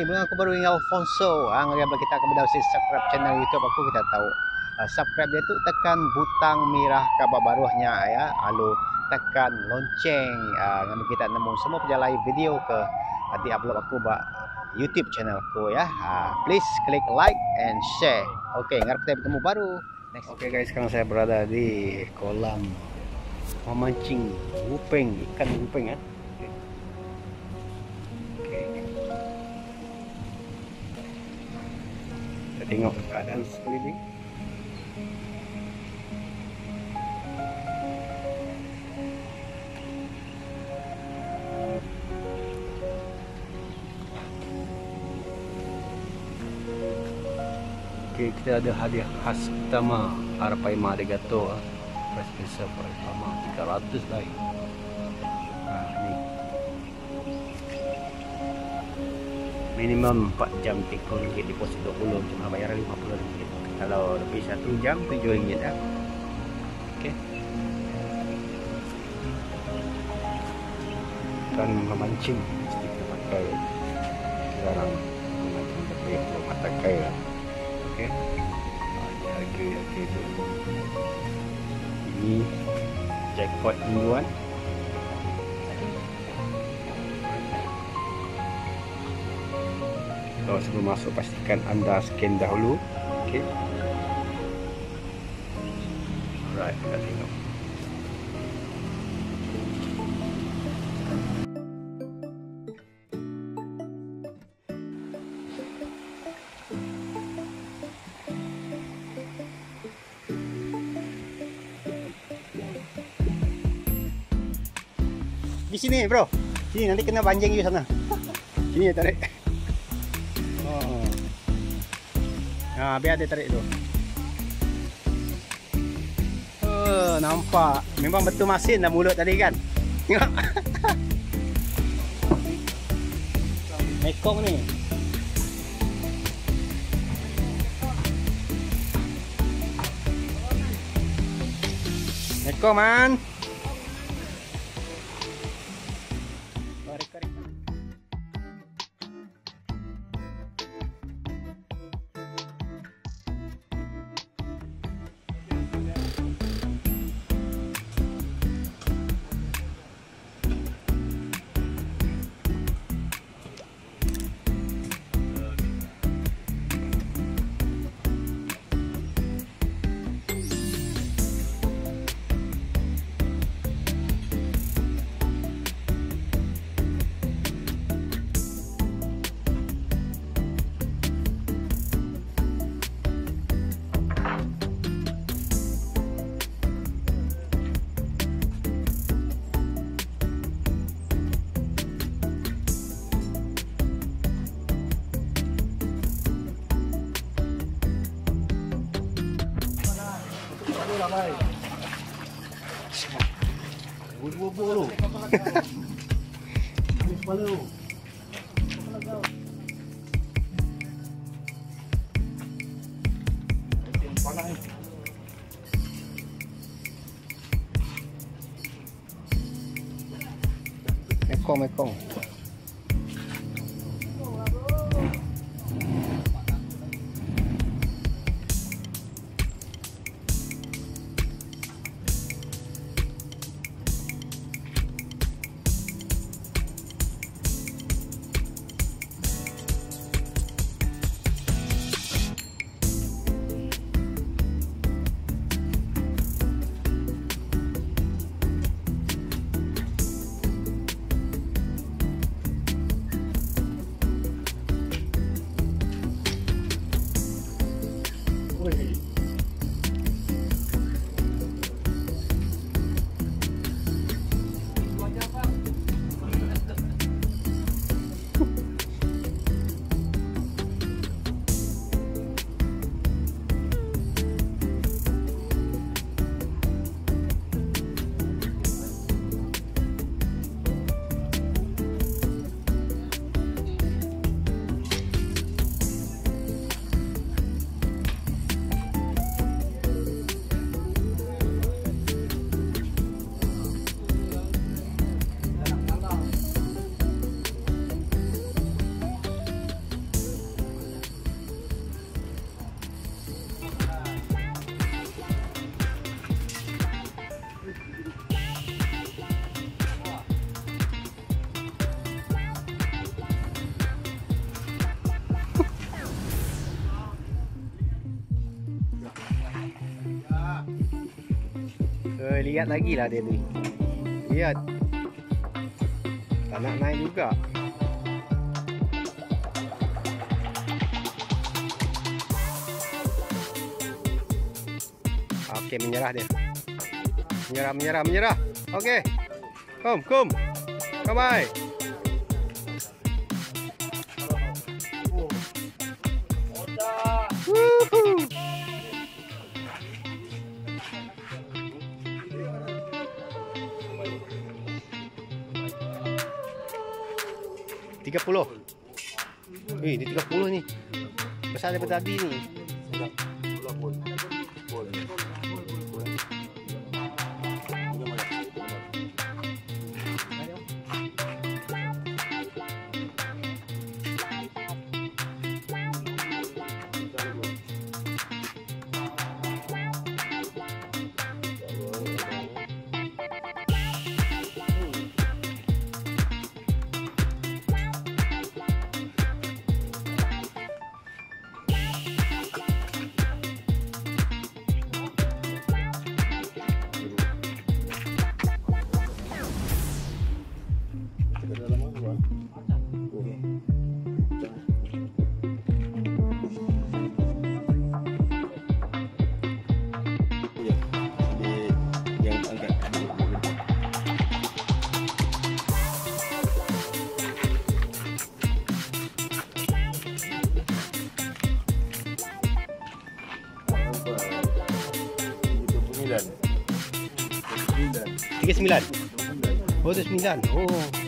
Mula aku baru ingat Alfonso. Ha, Ngaya kita kepada si subscribe channel YouTube aku kita tahu. Uh, Subscribe dia tu tekan butang merah kabar baruhnya ya. Lalu tekan lonceng. Uh, Ngami kita nemu semua perjalanan video ke uh, Di upload aku ba YouTube channel aku ya. Uh, Please click like and share. Okay ngarep kita bertemu baru. Next. Okay guys sekarang saya berada di kolam Memancing Wupeng Ikan wupeng ya tengok keadaan sekeliling Okay, kita ada hadiah khas pertama Arapaima Arigato ah. Price special Arapaima 300 baik minimum 4 jam RM30 deposit 20 cuma bayar RM50 kalau lebih 1 jam RM7 dah. Ok. Dan memancing mesti kita pakai. Jarang memancing tapi belum mata kai lah ok harga harga tu. Ini jackpot mingguan So, sebelum masuk pastikan anda scan dahulu. Okey. Alright, kita tengok. Di sini, bro. Sini nanti kena banjing di sana. Sini ya tarik. Nah, biar dia tarik tu. Oh, nampak. Memang betul masin dah mulut tadi kan. Tengok. Mekong ni. Mekong man. Bulu-bulu lu. Kepala ni. Mekong, mekong. lihat lagi lah dia ni. Lihat Tak nak naik juga. Okay menyerah dia. Menyerah menyerah menyerah. Okay Kom kom. Kom Kamai Tiga puluh. Eh, Ini tiga puluh ni. Besar daripada tadi ni. Sudah. 39. 39. Oh.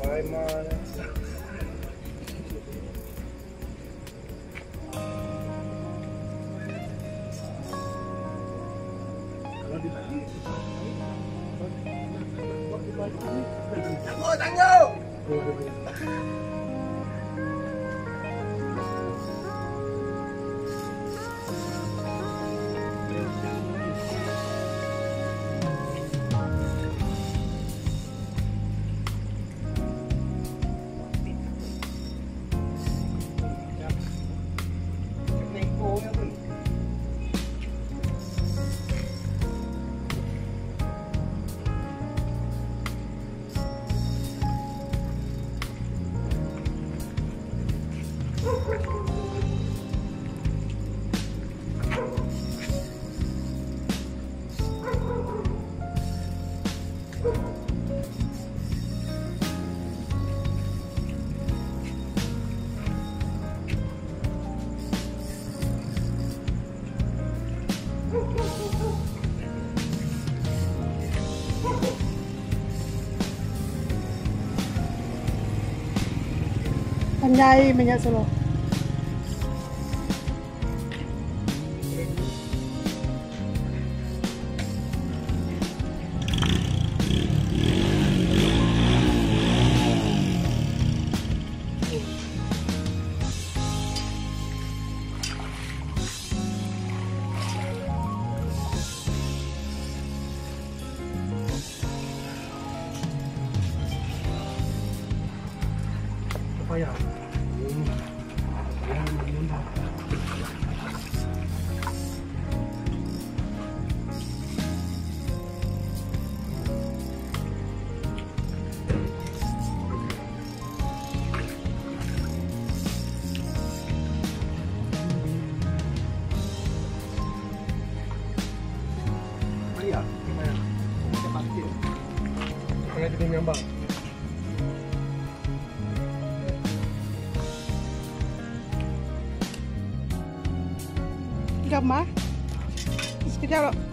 Bye, Mon. Pandai minyak solo. Ya? Iya, gimana? Kita pasti. Gamma. Sekejap.